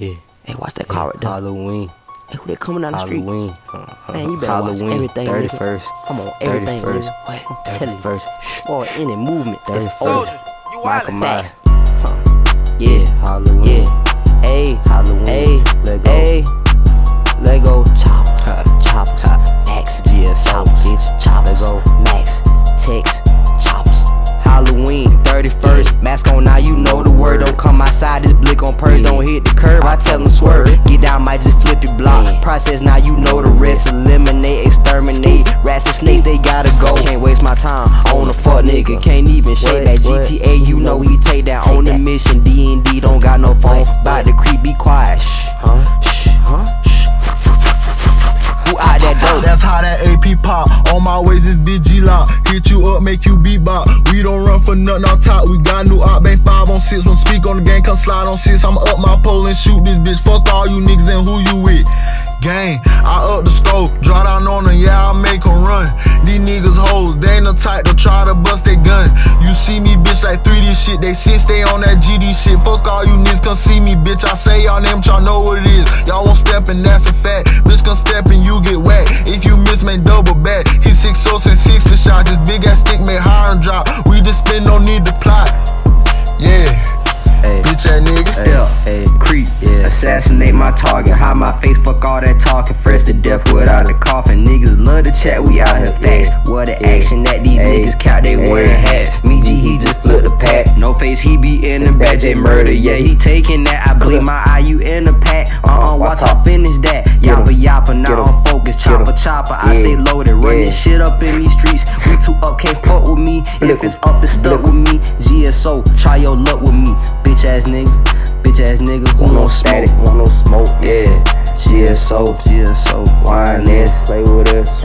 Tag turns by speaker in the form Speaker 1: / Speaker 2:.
Speaker 1: Yeah.
Speaker 2: Hey, watch that car right there.
Speaker 1: Halloween.
Speaker 2: Hey, who they coming down the street?
Speaker 1: Halloween. Uh,
Speaker 2: Man, you better
Speaker 1: Halloween.
Speaker 2: watch everything.
Speaker 1: Thirty
Speaker 2: nigga.
Speaker 1: first.
Speaker 2: Come on, everything.
Speaker 1: 31st.
Speaker 2: nigga. What? I'm telling you.
Speaker 1: First.
Speaker 2: Boy, any movement that's
Speaker 1: 31st.
Speaker 3: you
Speaker 1: Michael
Speaker 3: wildin'.
Speaker 1: Myers.
Speaker 2: Huh. Yeah,
Speaker 1: Halloween.
Speaker 2: yeah. Hey,
Speaker 1: Halloween.
Speaker 2: hey,
Speaker 1: Lego.
Speaker 2: hey. Lego. Choppers. Choppers. Max.
Speaker 1: GSO.
Speaker 2: Choppers.
Speaker 1: Bitch.
Speaker 2: Choppers.
Speaker 1: Lego.
Speaker 2: Max. Tex. Choppers. Halloween, 31st. Mask on now, you know the tell them swerve. Get down, might just flip the block. Process now, you know the rest. Eliminate, exterminate. Rats and snakes, they gotta go. Can't waste my time on a fuck nigga. Can't even shake that GTA, you know he take that on the mission. D and D don't got no phone. Bout the creep, be quiet. Shh. Huh? Shh. Huh? Who out that dope?
Speaker 4: That's how that AP pop. On my ways is big Glock. Hit you up, make you beatbox. We don't run for nothing on top. We got new op, on six. When speak on the game, come slide on six. I'm up my pole and shoot this bitch. Fuck all you niggas and who you with. Gang, I up the scope, draw down on them, yeah, I make 'em run. These niggas hoes, they ain't the type to try to bust their gun. You see me, bitch, like 3D shit, they sit, stay on that GD shit. Fuck all you niggas, come see me, bitch. I say y'all name, y'all know what it is. Y'all won't step and that's a fact. Bitch, come step and you get whacked. If you miss, man, ass niggas.
Speaker 1: Hey, hey, creep, yeah. Assassinate my target, hide my face, fuck all that talking. Fresh to death without a coffin. Niggas love to chat, we out here facts. What the action that these niggas count, they
Speaker 2: Hey.
Speaker 1: wearing hats. Me G, he just flipped the pack. No face, he be in the bad J murder. Yeah, he taking that. I bleed my eye, you in the pack. Uh uh, watch I finish that. Yappa yappa, now I'm focused. Chopper chopper, I stay loaded. Run this shit up in these streets. We too up, can't fuck with me. If it's up, it's stuck with me. GSO, try your luck with me. Bitch ass nigga, GSO, GSO, wine this,
Speaker 2: Play with us.